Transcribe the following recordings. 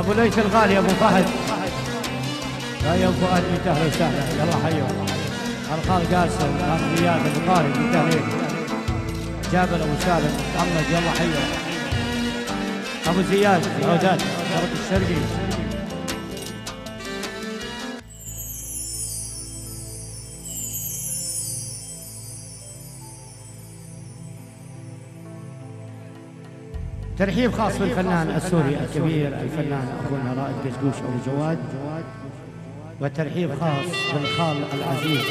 أبو ليث الغالي أبو فهد. يا ابو فهد من أهلا وسهلا يلا حيوا الخال قاسم الخال زياد أبو طارق تهليل جابر ابو سالم. محمد يلا حيوا أبو زياد عودات شرط الشرقي. ترحيب خاص بالفنان السوري الكبير الفنان اخونا رائد قشقوش أبو جواد. وترحيب خاص بالخال العزيز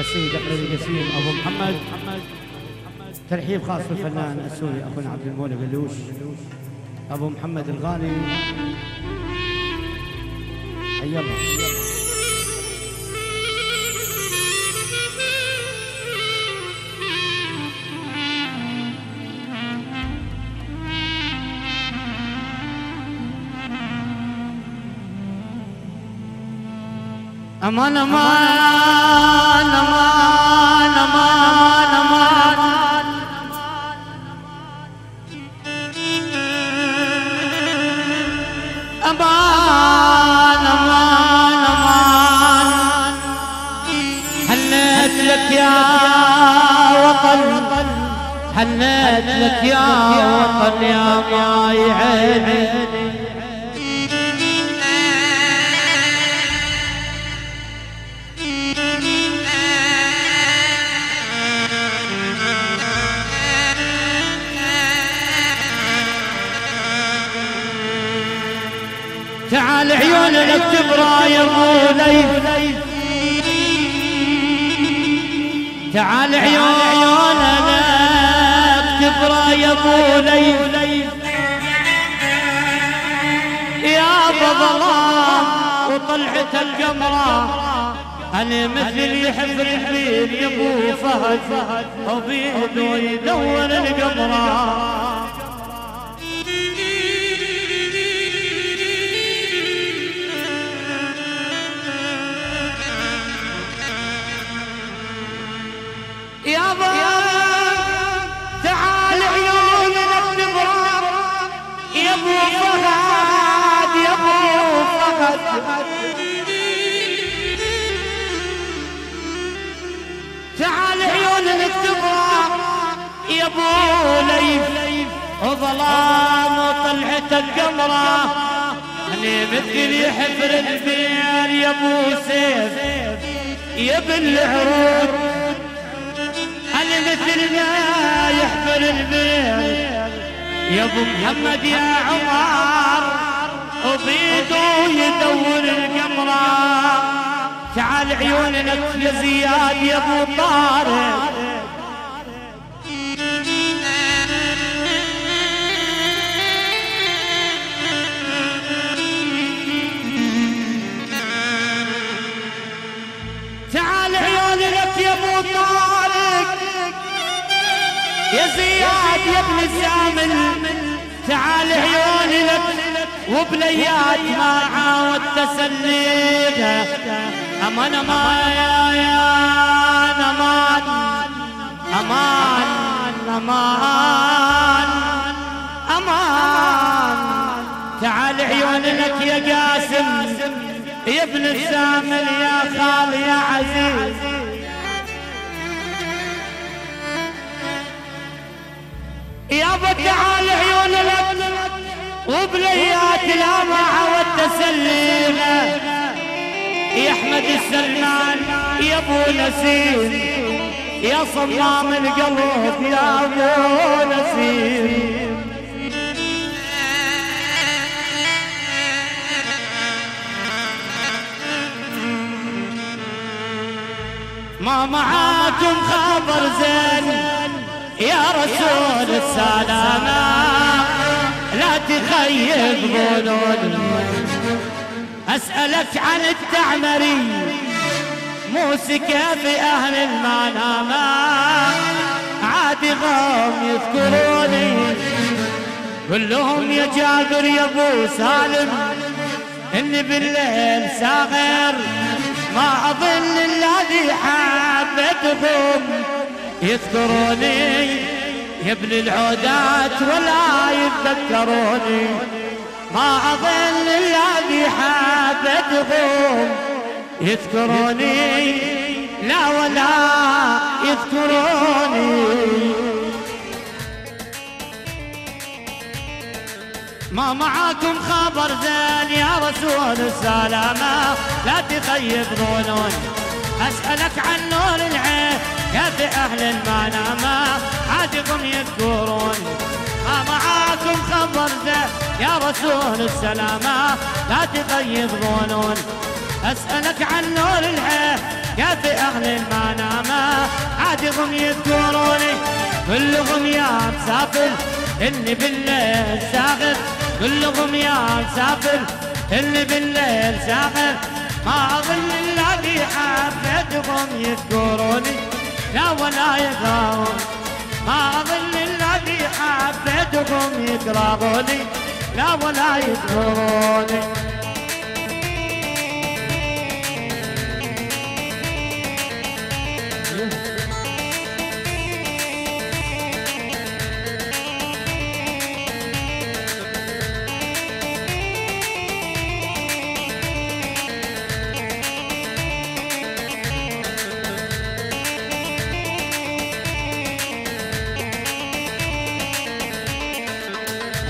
السيد أحمد القسيم أبو محمد. ترحيب خاص بالفنان السوري اخونا عبد المولى قلوش أبو محمد الغالي. حي الله. أمان أمان أمان أمان أمان أمان أمان أمان حنيت لك يا وطن حنيت لك يا وطن يا ماي عيني تعال عيون اكتب راي ولي تعال عيون اكتب راي ولي يا ظلام وطلعت القمره أنا مثل يحب الحبيب يا ابو فهد طبيب ويدور القمره ليف وظلام وطلعت القمرة. أنا مثل يحفر البير يا أبو سيف. يا ابن العروض. أنا مثل ما يحفر البير. يا أبو محمد يا عمر. وبيده يدور القمرة. تعال عيوننا يا زياد يا أبو طارق. عيونك يا زياد يا ابن الزامل تعال عيوني لك وبليات ما عاود تسليها أمان أمان يا أمان أمان أمان أمان. تعال عيوني لك يا قاسم يا ابن الزامل يا خال يا عزيز. يابا تعال عيون لك وبليات لا ما عود تسليمه يا أحمد السلمان يا أبو نسيم يا صمام القلب يا أبو نسيم. ما معاكم خبر زين يا رسول السلامة لا تخيب ظنون أسألك عن التعمري موسيقى في أهل المنامة. عادي غام يذكروني كلهم يا جابر يا أبو سالم إني بالليل ساغر ما أظن الذي حبتهم. يذكروني يا ابن العودات ولا يتذكروني. ما أظل الذي حابتهم يذكروني لا ولا يذكروني. ما معاكم خبر زين يا رسول السلامة. لا تخيب ظنون أسألك عن نور العين. كيف أهل المنامة عادكم ما معاكم خبر زين يا رسول السلامة لا تخيب ظنون. أسألك عن نور العين كيف أهل المنامة عادكم يذكروني كلهم يا مسافر اللي بالليل ساغر كلهم يا مسافر اللي بالليل ساغر ما أظن الذي حبيتهم يذكروني. لا ولا يقرون ما أظن الذي حبيتهم يقربوني لا ولا يذكروني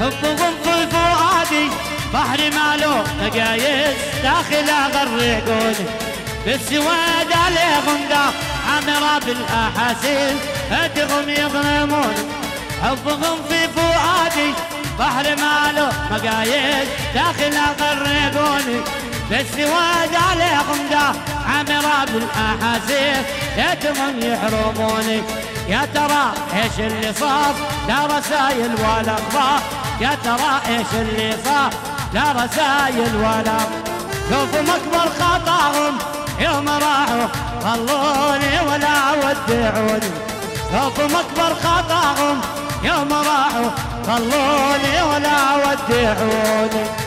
حبهم في فؤادي بحر مالو مقايس داخل اغرقوني بالسواد عليهم دا عمرة بالأحاسيس. ادهم يظلمون. حبهم في فؤادي بحر مالو مقايس داخل اغرقوني بالسواد عليهم دا عمرة بالأحاسيس. ادهم يحرموني. يا ترى إيش اللي صار؟ لا رسايل ولا أخبار. يا ترى إيش اللي صار؟ لا رسايل ولا شوفوا اكبر خطاهم. يوم راحوا خلوني ولا ودعوني شوفوا اكبر خطاهم. يوم راحوا خلوني ولا ودعوني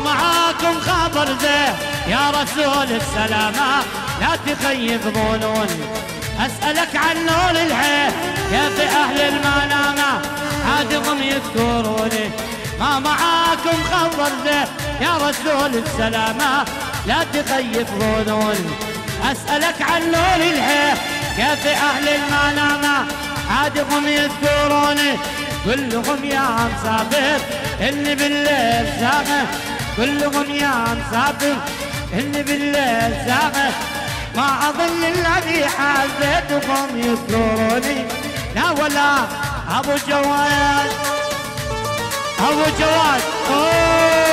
معاكم خبر زين. يا رسول السلامة لا تخيب ظنوني أسألك عن نور العين كيف أهل المنامة عادهم يذكروني ما معاكم خبر زين. يا رسول السلامة لا تخيب ظنوني أسألك عن نور العين كيف أهل المنامة عادهم يذكروني كلهم يا مسافر اللي بالليل ساغر كلهم يا مسافر اللي بالليل ساغر ما أظن الذي حبيتكم يذكروني لا ولا أبو جواد أبو جواد. أوه!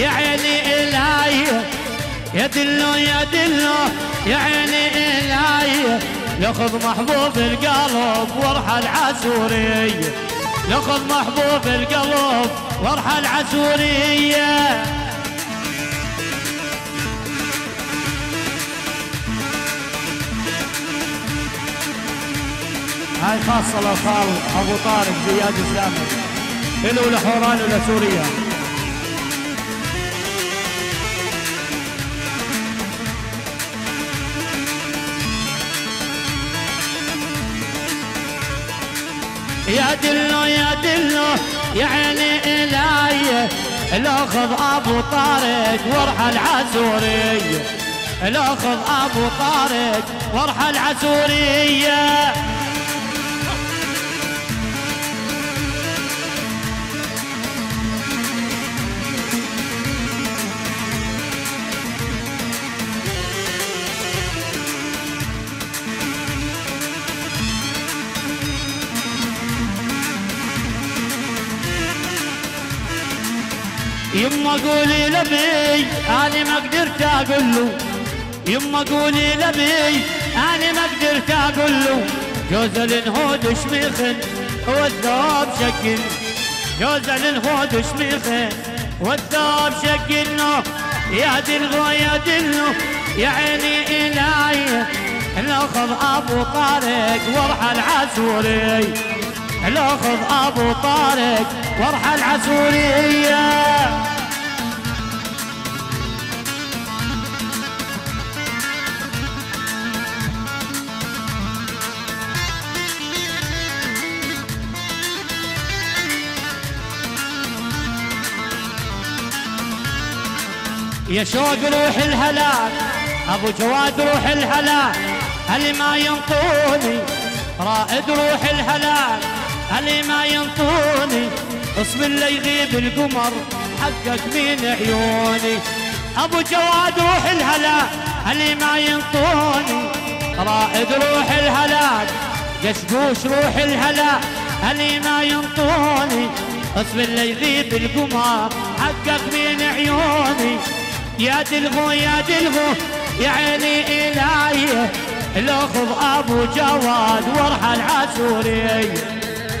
يا عيني إلهي يا دلو يا عيني إلهي. ياخذ محبوب القلب وارحل عسوري ياخذ محبوب القلب وارحل عسوريه هاي خاصة للخال أبو طارق زياد السامر إلو لحوران ولسوريا يا دلو يا دلو يا عيني إلهي. الأخذ أبو طارق وارحل عسوري الأخذ أبو طارق وارحل عسوريه يما قولي لبي أنا ما قدرت أقول له يما قولي لبي أنا ما قدرت أقول له جوز النهود شميخن والثوب شكل جوز النهود شميخن والثوب شكل يا دلغو يا دلو يا عيني إلهي. ناخذ أبو طارق وارحل عسوري ناخذ أبو طارق وارحل عسوريه يا شوق روح الهلاك أبو جواد روح الهلاك اللي ما ينطوني؟ رائد روح الهلاك اللي ما ينطوني؟ اللي يغيب القمر حقك من عيوني. أبو جواد روح الهلاك اللي ما ينطوني. رائد روح الهلاك قشقوش روح الهلاك اللي ما ينطوني. اللي يغيب القمر حقك من عيوني. يا دلغو يا دلغو يا عيني إلهي. الأخذ أبو جواد وارحل عسوري.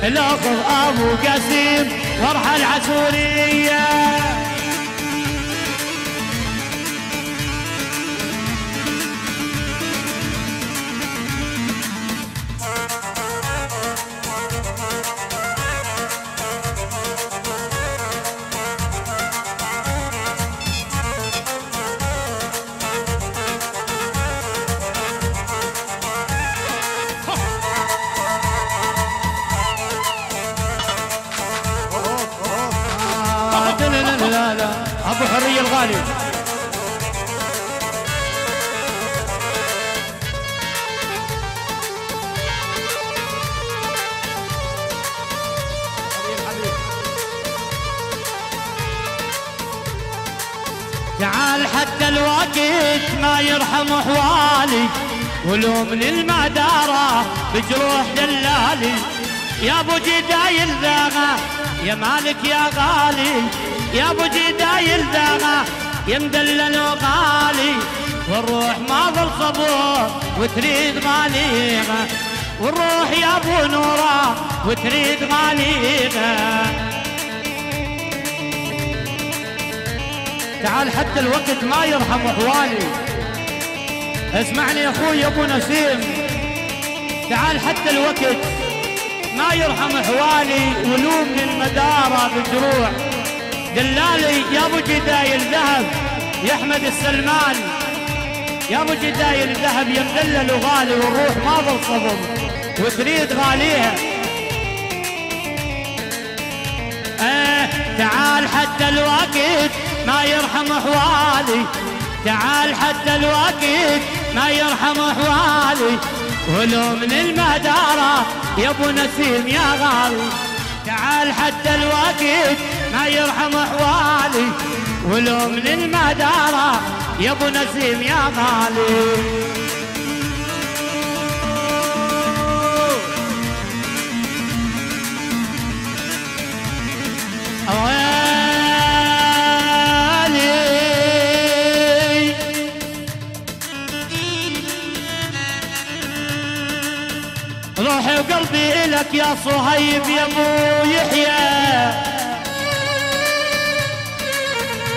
الأخذ أبو قسيم وارحل عسوري ابو حريه الغالي تعال حتى الوقت ما يرحم أحوالي ولو من المدارة بجروح دلالي. يا أبو جداي الذاغة يا مالك يا غالي يا أبو جدايل داغا يا مدلل وغالي والروح ما ظل صبور وتريد غاليغا. والروح يا أبو نورا وتريد غاليغا. تعال حتى الوقت ما يرحم احوالي اسمعني أخوي أبو نسيم. تعال حتى الوقت ما يرحم احوالي ولوم للمدارة بالجروح دلالي يا أبو جدايل ذهب يا أحمد السلمان. يا أبو جدايل ذهب يا مدلل وغالي والروح ما ظل صبر وتريد غاليها. آه تعال حتى الوقت ما يرحم أحوالي. تعال حتى الوقت ما يرحم أحوالي. ولو من المدارة يا أبو نسيم يا غالي. تعال حتى الوقت ما يرحم أحوالي ولو من المدارة يا أبو نسيم يا غالي لك يا صهيب يا أبو يحيى.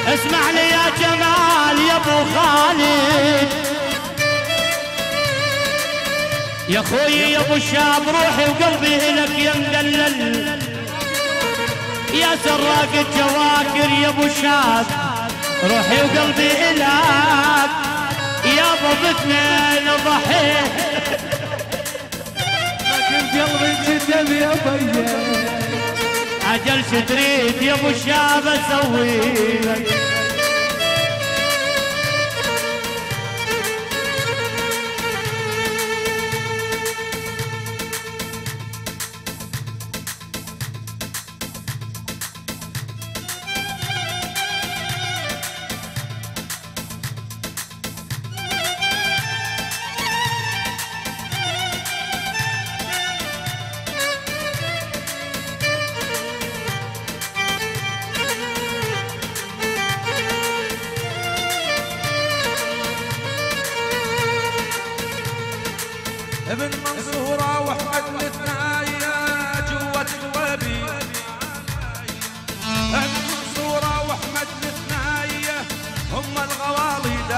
اسمع لي يا جمال يا ابو خالد. يا خوي يا ابو الشاب روحي وقلبي لك يا مدلل. يا سراق الجواكر يا ابو الشاب روحي وقلبي لك. يا ابو اثنين ضحيت قلبي جدم يا بيا عجل تريد يا ابو الشاب أسوي لك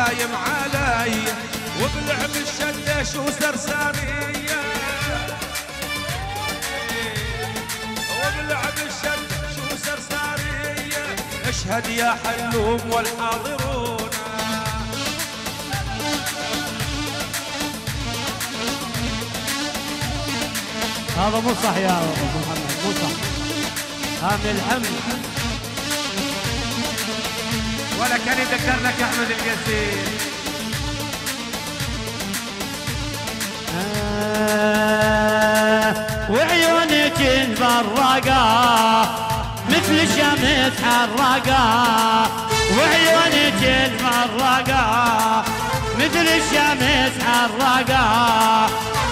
دايم علي وبلعب الشدة شو سرسارية وبلعب الشدة شو سرسارية اشهد يا حلوم والحاضرون. هذا مو صح يا أبو محمد مو صح. هذا الحمد. ولا كان يذكر لك أحمد القسيم آه وعيونك البرقة مثل الشمس حرقة وعيونك البرقة مثل الشمس حرقة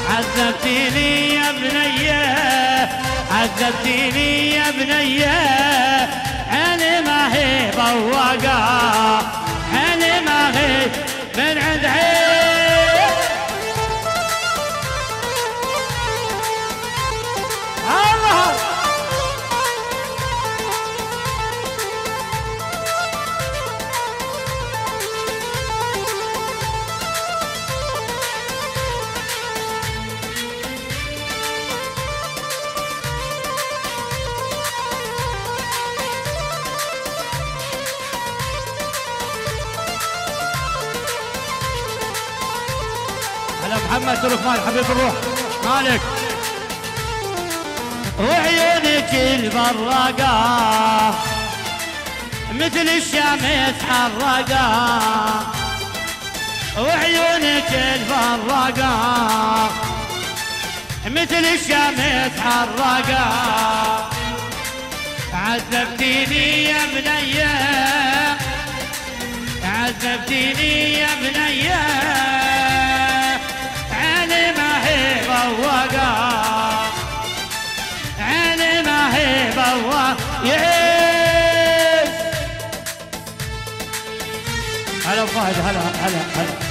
عذبتيني يا بنية عذبتيني يا عيني هي بوقة عيني ما هي من عند عين هلا محمد ترك مال حبيب الروح. مالك. وعيونك البرقة مثل الشمس حرقة. وعيونك البرقة مثل الشمس حرقة. عذبتيني يا بنية عذبتيني يا بنية بوقة عيني ما هي بوقة يعيش هلا فهد هلا هلا هلا.